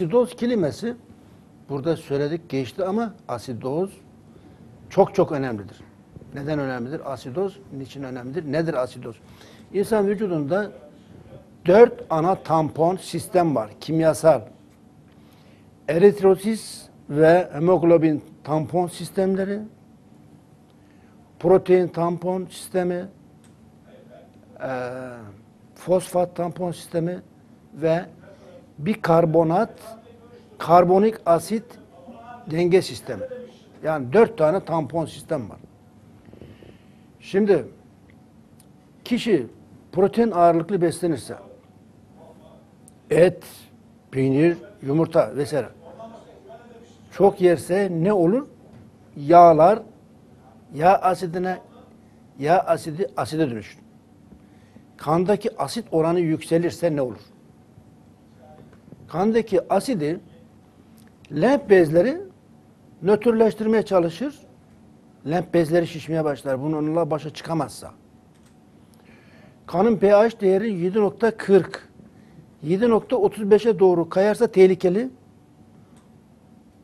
Asidoz kelimesi burada söyledik geçti ama asidoz çok çok önemlidir. Neden önemlidir? Asidoz niçin önemlidir? Nedir asidoz? İnsan vücudunda dört ana tampon sistem var. Kimyasal. Eritrosis ve hemoglobin tampon sistemleri, protein tampon sistemi, eee, fosfat tampon sistemi ve bikarbonat, karbonik asit denge sistemi. Yani dört tane tampon sistem var. Şimdi kişi protein ağırlıklı beslenirse et, peynir, yumurta vesaire çok yerse ne olur? Yağlar yağ asidine yağ asidi aside dönüşür. Kandaki asit oranı yükselirse ne olur? Kandaki asidi lenf bezleri nötrleştirmeye çalışır. Lenf bezleri şişmeye başlar. Bununla başa çıkamazsa. Kanın pH değeri 7.40. 7.35'e doğru kayarsa tehlikeli.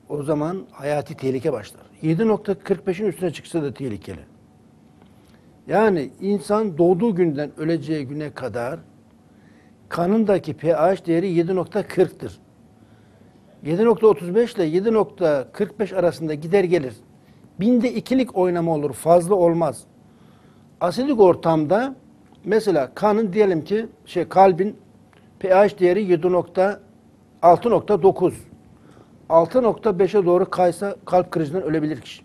O zaman hayati tehlike başlar. 7.45'in üstüne çıksa da tehlikeli. Yani insan doğduğu günden öleceği güne kadar kanındaki pH değeri 7.40'tır. 7.35 ile 7.45 arasında gider gelir. Binde ikilik oynama olur, fazla olmaz. Asidik ortamda mesela kanın diyelim ki şey kalbin pH değeri 7.6.9. 6.5'e doğru kaysa kalp krizinden ölebilir kişi.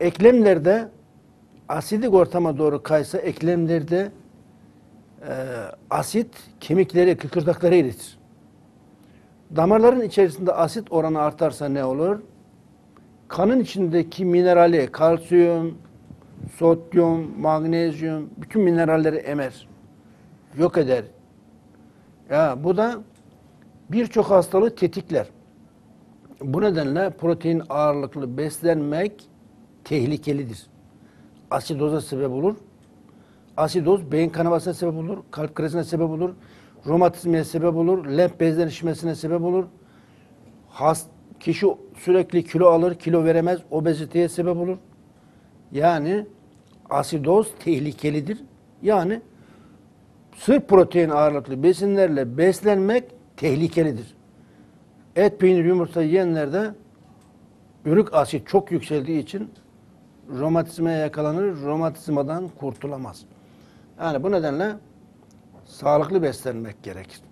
Eklemlerde asidik ortama doğru kaysa eklemlerde e, asit kemikleri, kıkırdakları eritir. Damarların içerisinde asit oranı artarsa ne olur? Kanın içindeki minerali, kalsiyum, sodyum, magnezyum, bütün mineralleri emer. Yok eder. Ya bu da birçok hastalığı tetikler. Bu nedenle protein ağırlıklı beslenmek tehlikelidir. Asidoza sebep olur. Asidoz beyin kanamasına sebep olur, kalp krizine sebep olur, romatizmaya sebep olur, lenf bezlerinin şişmesine sebep olur. Hast, kişi sürekli kilo alır, kilo veremez, obeziteye sebep olur. Yani asidoz tehlikelidir. Yani sırf protein ağırlıklı besinlerle beslenmek tehlikelidir. Et, peynir, yumurta yiyenlerde ürük asit çok yükseldiği için romatizmaya yakalanır, romatizmadan kurtulamaz. Yani bu nedenle sağlıklı beslenmek gerekir.